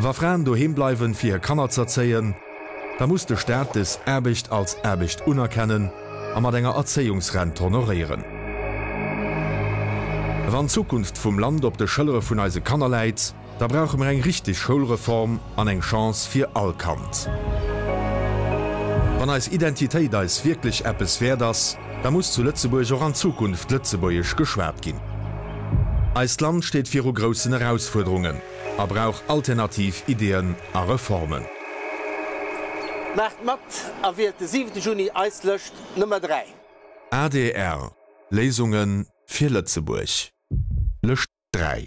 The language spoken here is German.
Wa Fraen do hinbleiwen fir Kanner zerzeien, da muss de Staat des Erbicht als Erbicht unerkennen, a mat enger Erzeungsrent honorieren. Wann Zukunft vum Land op de Schëllere vun eise Kanner leit, da mir eng richtig Schulreform an eng Chance fir all Kant. Wann als Identität da is wirklich Appes wär das, da muss zu Lützeburg auch an Zukunft Lützeburgisch geschwert Eisland steht vir großen Herausforderungen, aber auch alternativ Ideen a Reformen. Nacht mat erwählte 7. Juni Eislöscht Nummer 3. ADR Lesungen für Lützeburg. Löscht 3.